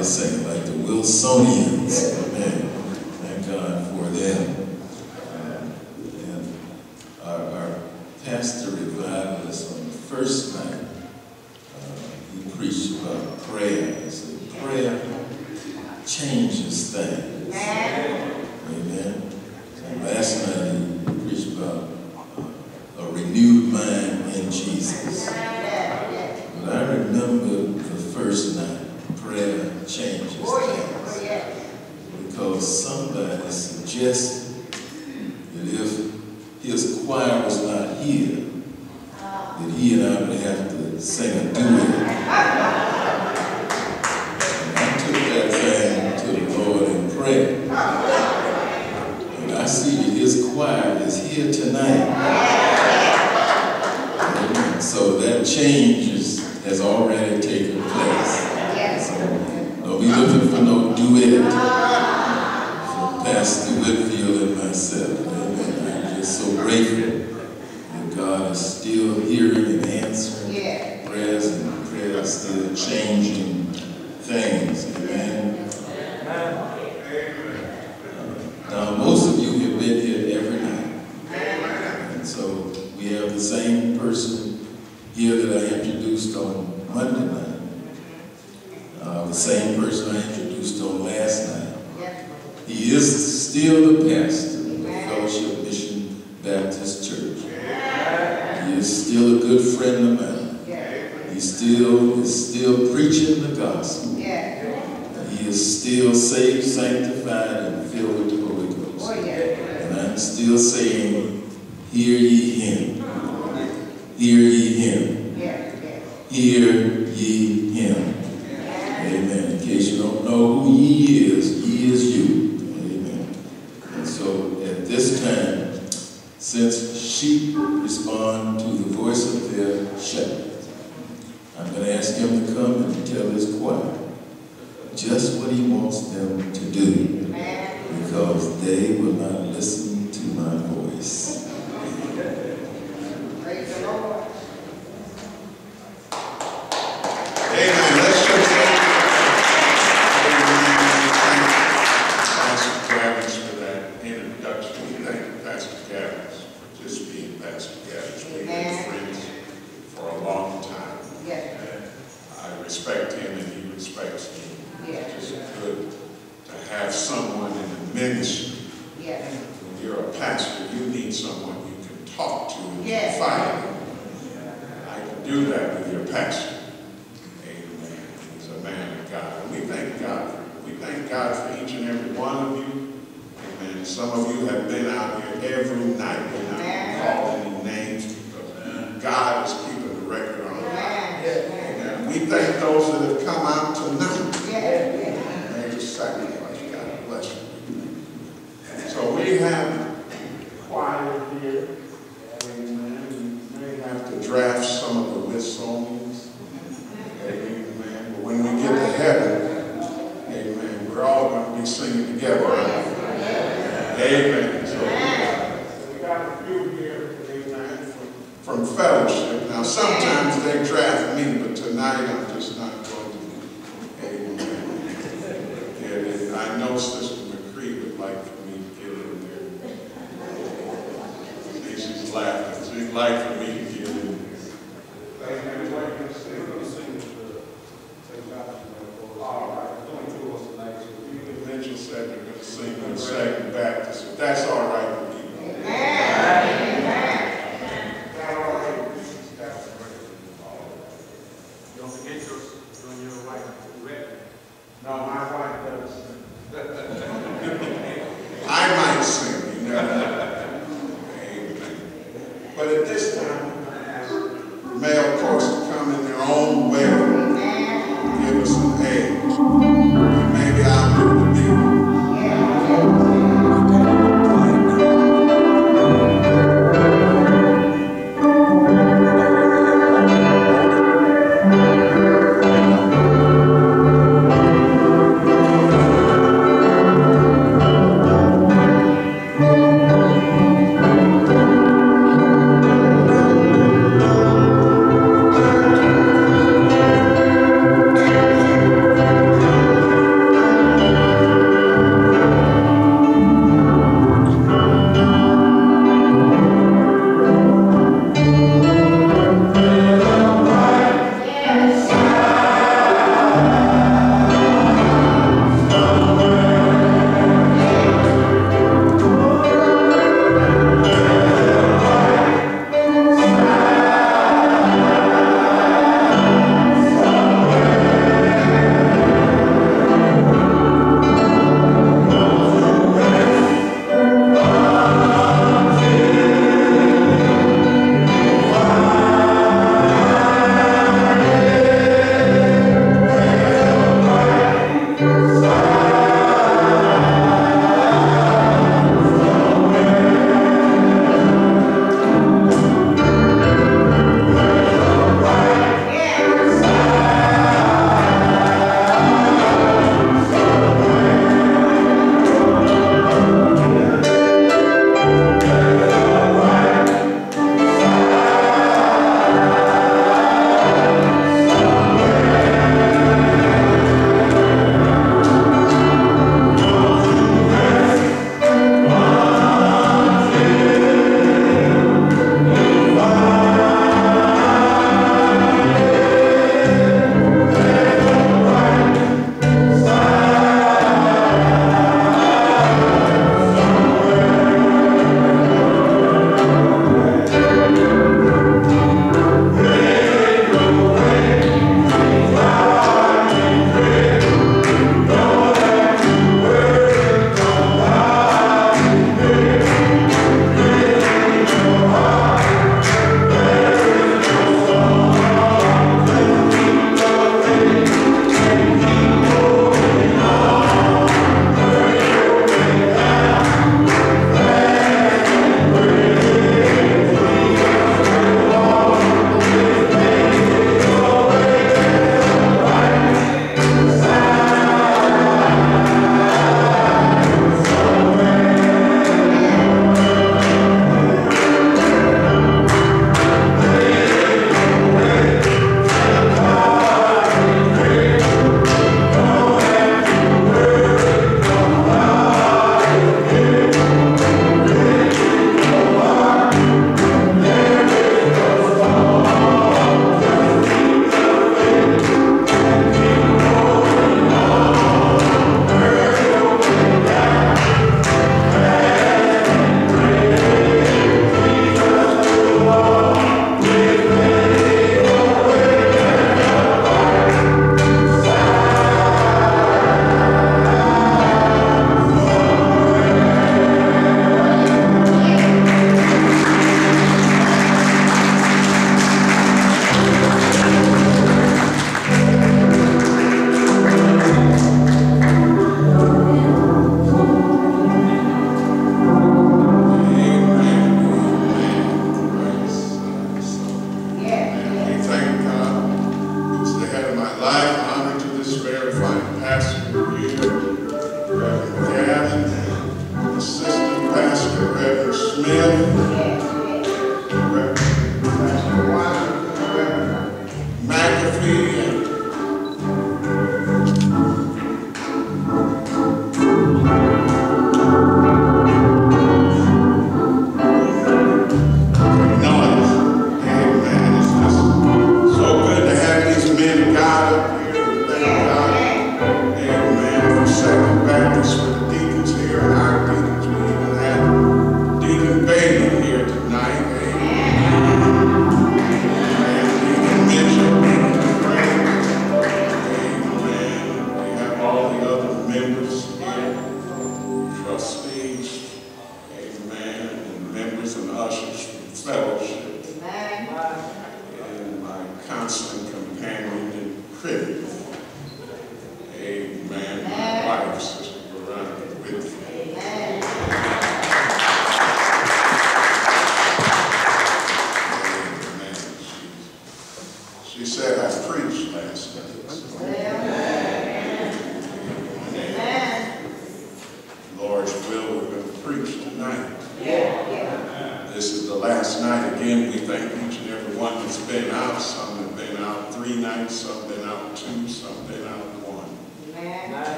this like the Wilsonians. he still is still preaching the gospel. Yeah. He is still saved, sanctified, and filled with the Holy Ghost. Oh, yeah. And I'm still saying, hear ye him. Hear ye him. Yeah. Hear ye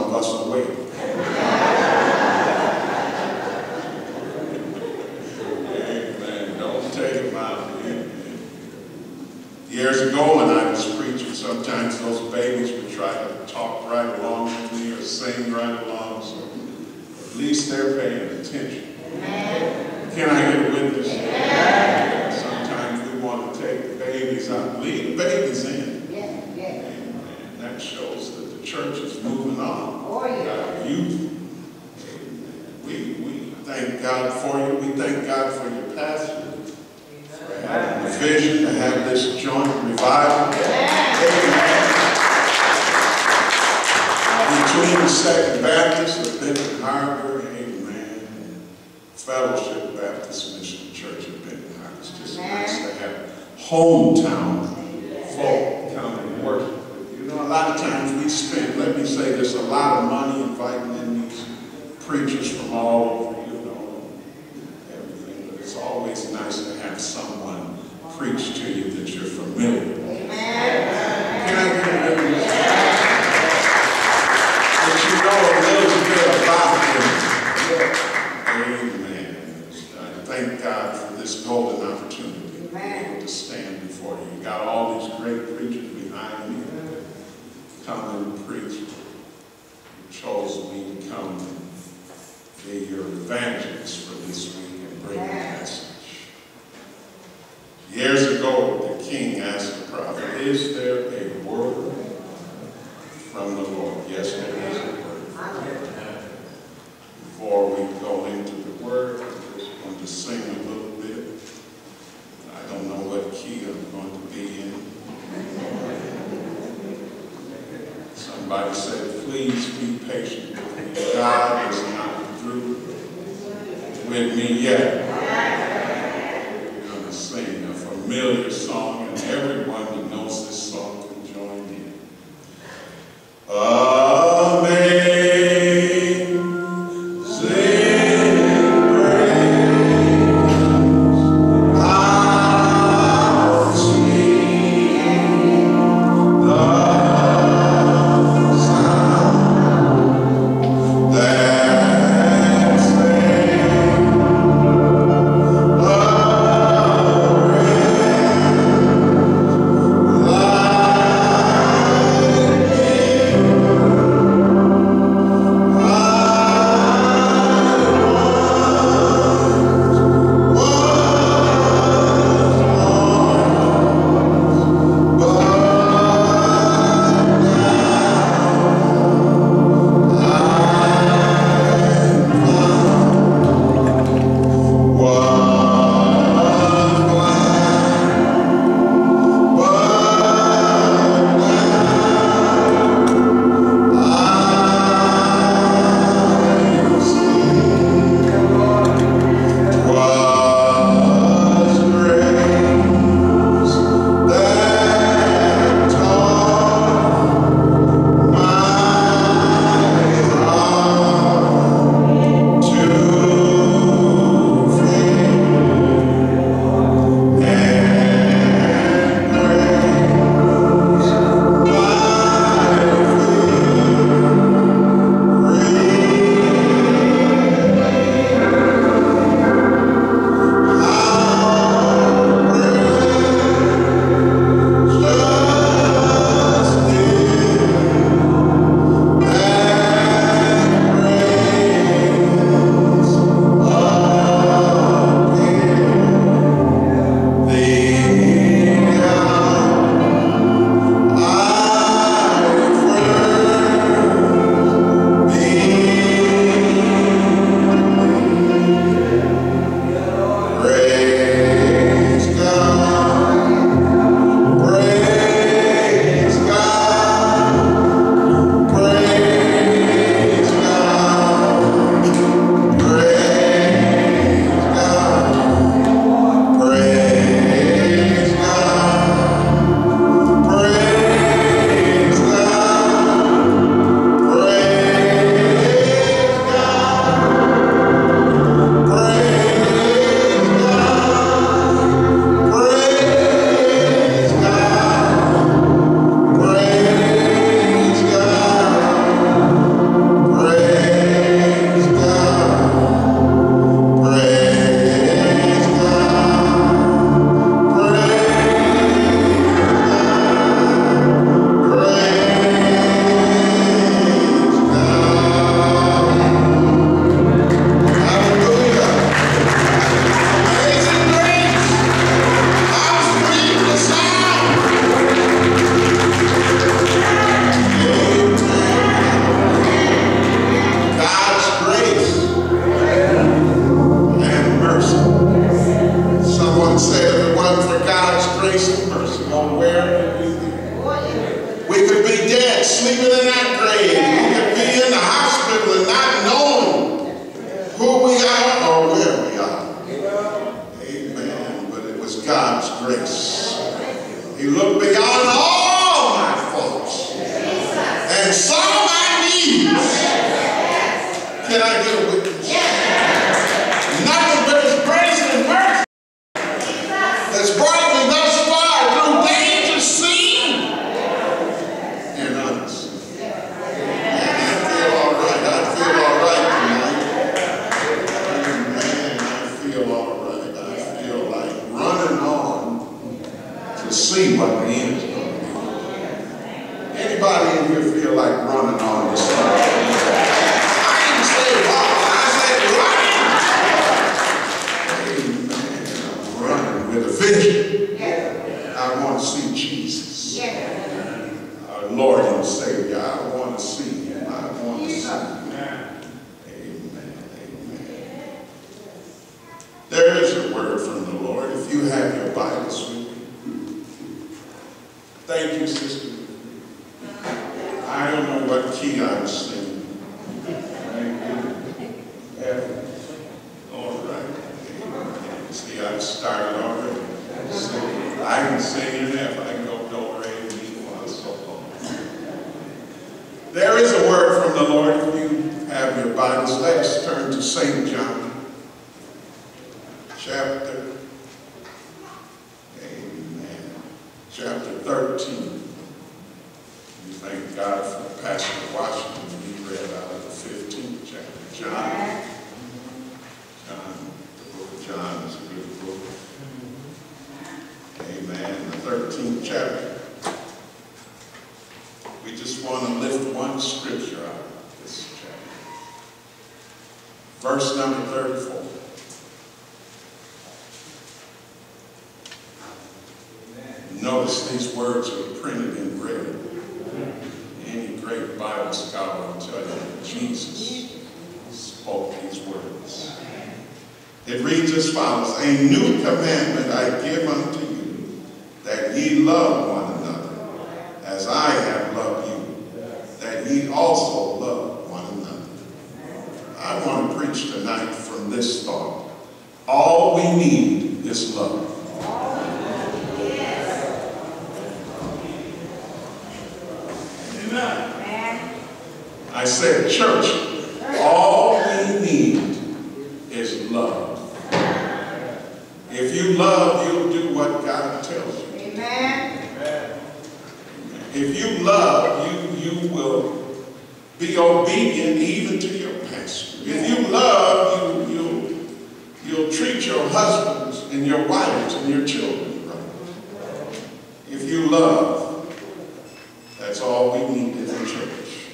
That'll keep some what key I was thinking. you will be obedient even to your pastor. If you love, you, you'll, you'll treat your husbands and your wives and your children right. If you love, that's all we need in the church.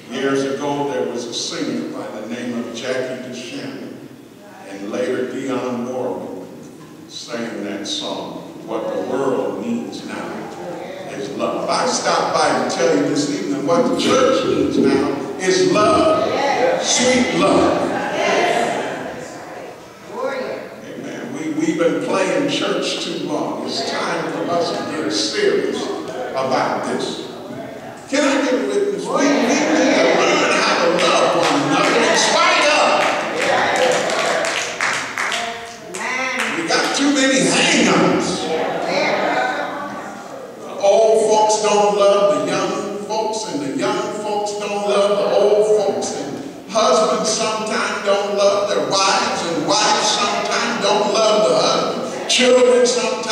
Years ago, there was a singer by the name of Jackie DeShannon and later Dionne Warwick sang that song, What the World Needs Now is love. If I stop by and tell you this evening what the church needs now is love, yes. sweet love. Yes. Amen. We, we've been playing church too long. It's time for us to get serious about this. Can I get a witness? We, children's not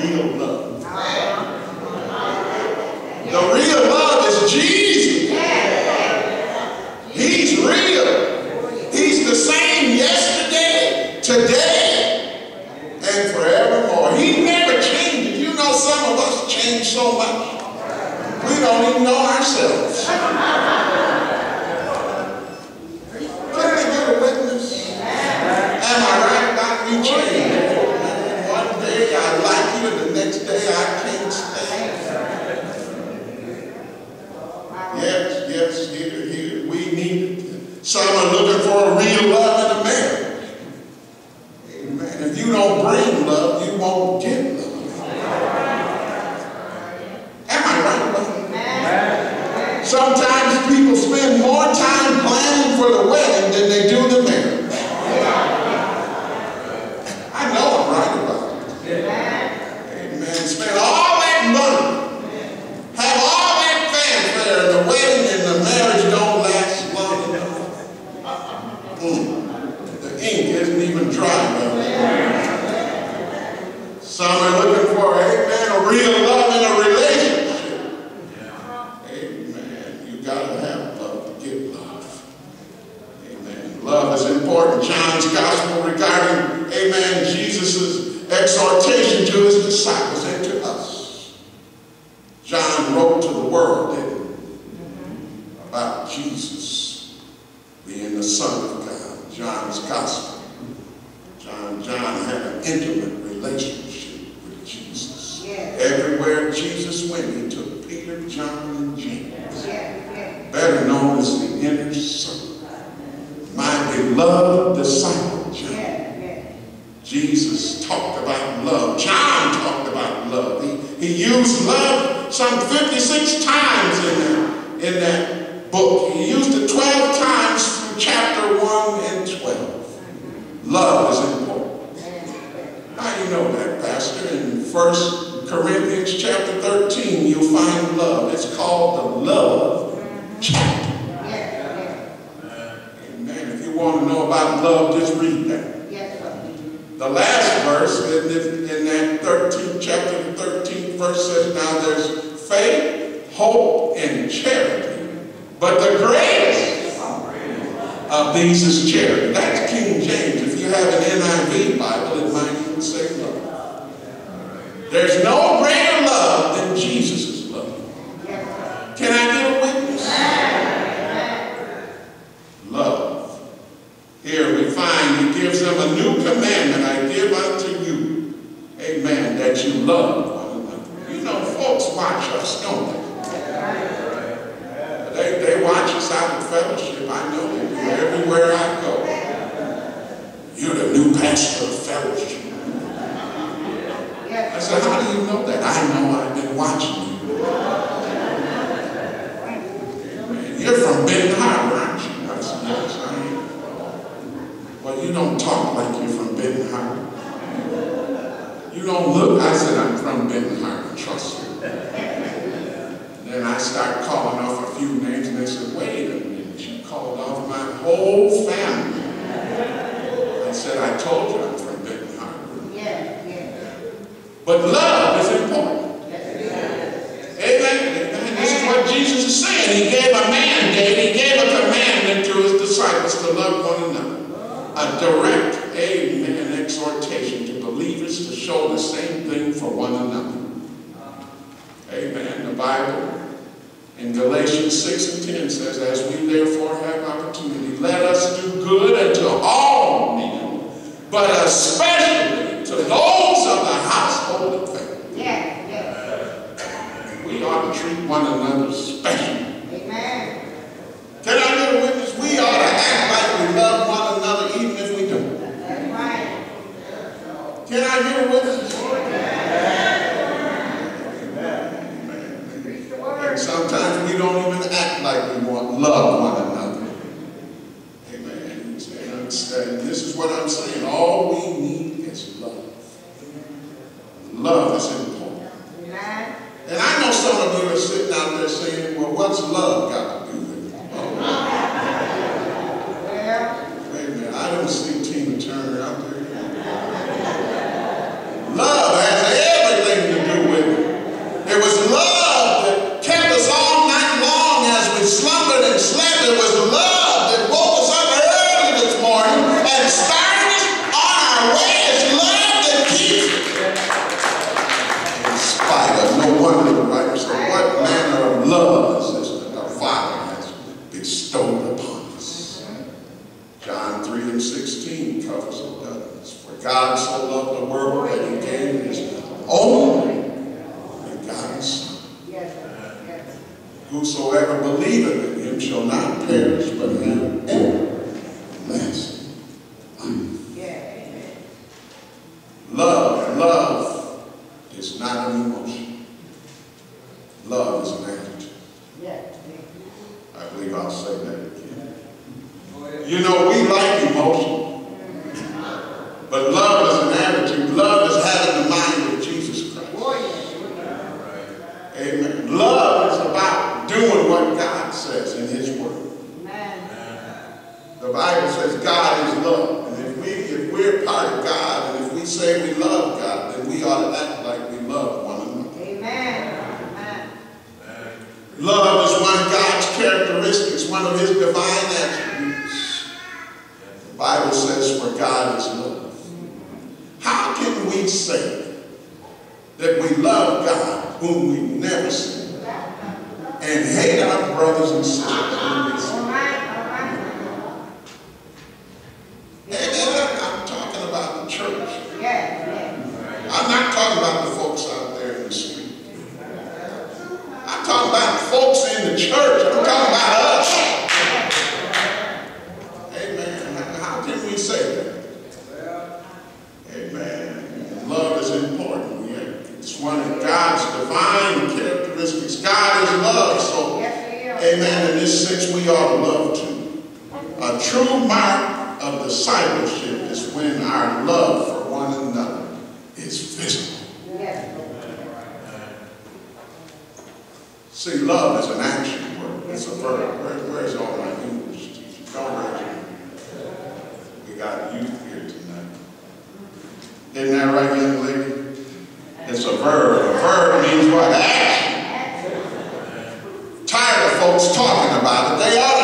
real love. love disciples. Yeah, yeah. Jesus talked about love. John talked about love. He, he used love some 56 times in that, in that book. He used it 12 times through chapter 1 and 12. Love is important. How do you know that, Pastor? In 1 Corinthians chapter 13, you'll find love. It's called the love don't look. I said, I'm from Benton Harbor, trust me. then I start calling off a few names, and they said, wait a minute, you called off my whole as we important here. It's one of God's divine characteristics. God is love, so amen. In this sense, we ought to love too. A true mark of discipleship is when our love for one another is visible. See, love is an action word. It's a verb. Where, where's all my English? Don't We got youth here tonight. Isn't that right, young lady? a verb. A verb means what? Action. Tired of folks talking about it. They ought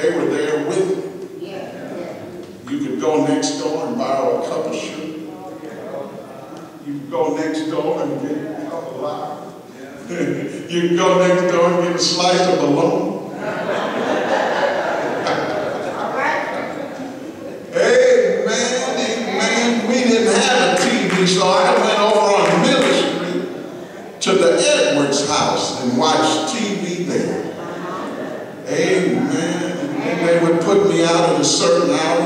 They were there with you. You could go next door and borrow a cup of sugar. You could go next door and get a cup of lime. you could go next door and get a slice of bologna. so I went over on Mill Street to the Edwards house and watched certain hour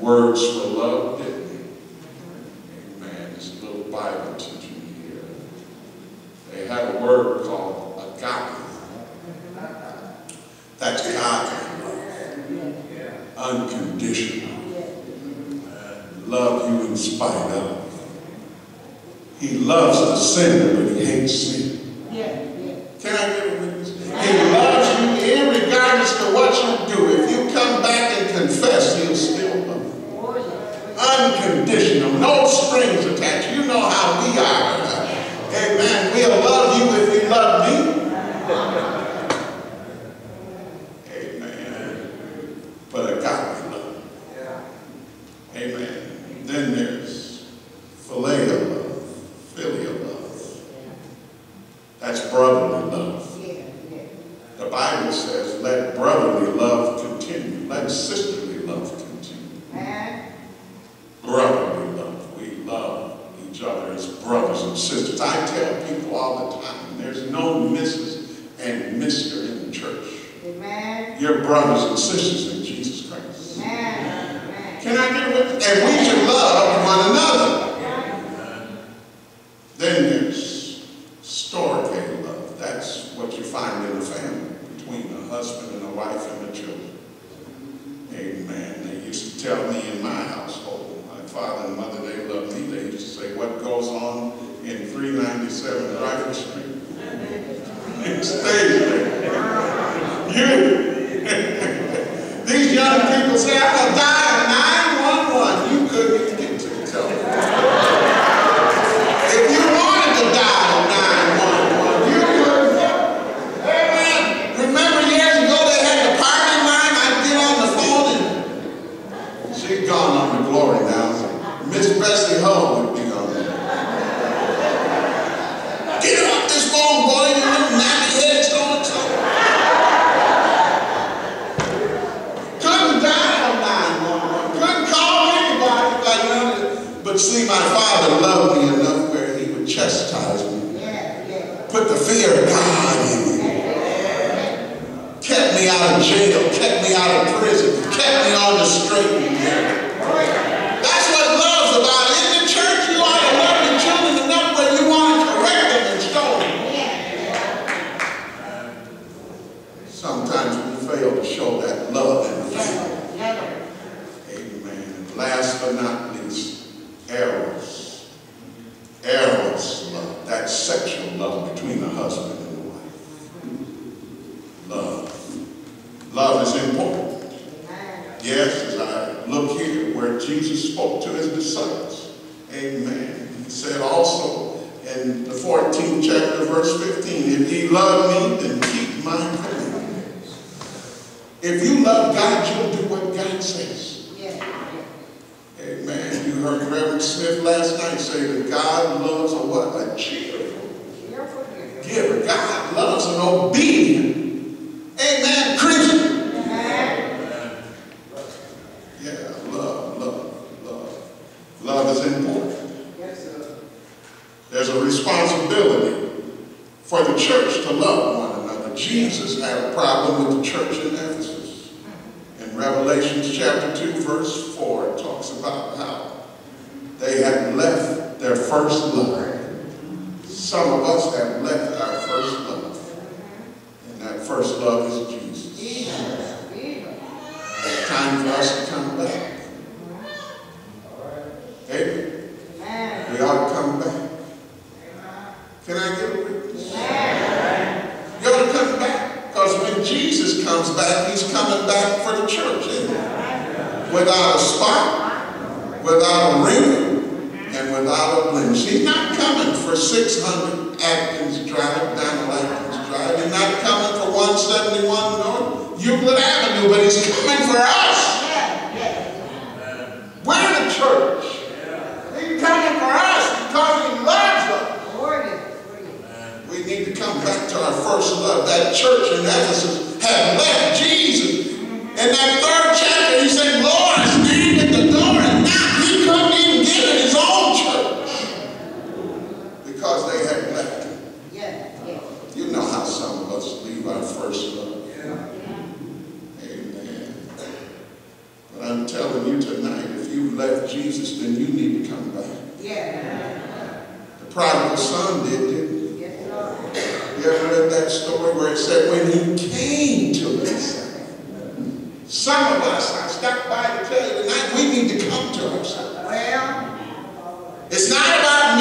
words for love, didn't he? Amen. This little Bible teaching here. They had a word called agape. That's agape love. Unconditional. Love you in spite of. He loves the sinner, but he hates sin. Yeah, love, love, love. Love is important. Yes, sir. There's a responsibility for the church to love one another. Jesus had a problem with the church in Ephesus. Mm-hmm. In Revelation chapter 2, verse 4, it talks about how they had left their first love. Some of us have left our first love. Mm-hmm. And that first love is Jesus. It's time for us stopped by to tell you tonight we need to come to ourselves. Well, it's not about me.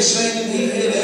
singing, he did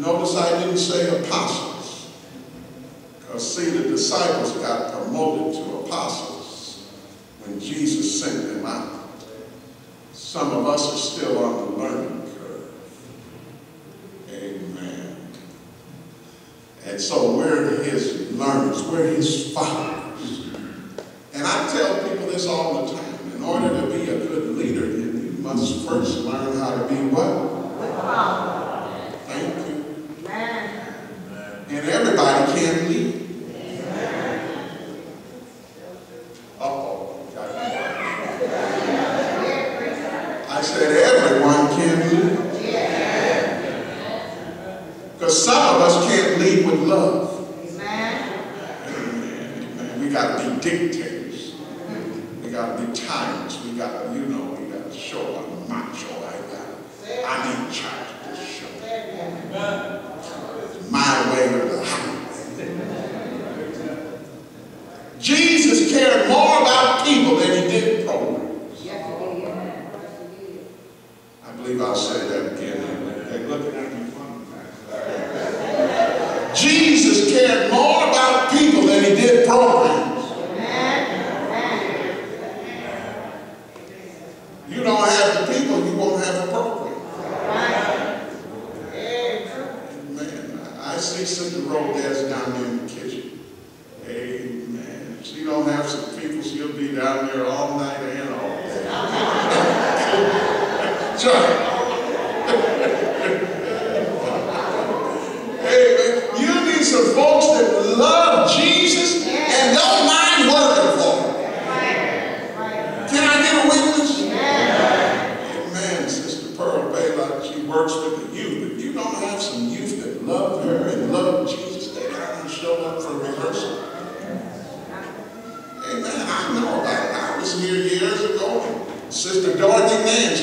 Notice I didn't say apostles. Because see, the disciples got promoted to apostles when Jesus sent them out. Some of us are still on the learning curve. Amen. And so we're his learners. We're his followers. And I tell people this all the time. In order to be a good leader, you must first learn how to be what? Everybody can't leave. Amen. You need some folks that love Jesus and don't mind working for him. Can I get a witness? Amen. Sister Pearl Baylor, she works with the youth. You don't have some youth that love her and love Jesus, they gotta show up for rehearsal. Amen. I know about it. I was here years ago. Sister Dorothy Nance,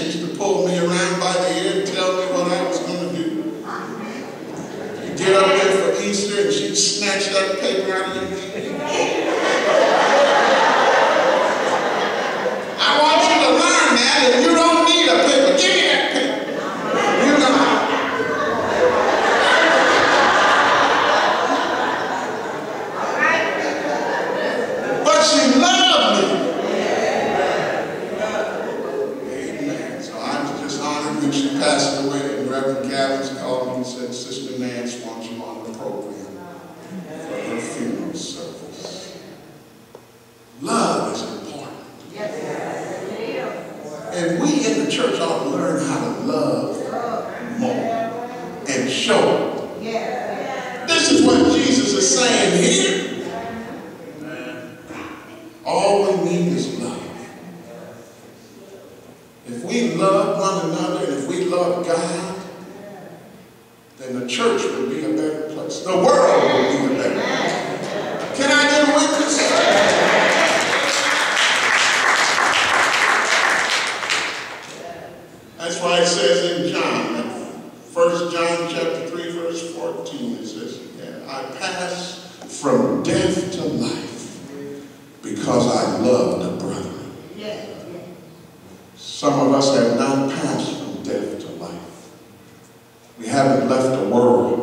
Christ says in John, 1 John chapter 3, verse 14, it says, I pass from death to life because I love the brethren. Some of us have not passed from death to life. We haven't left the world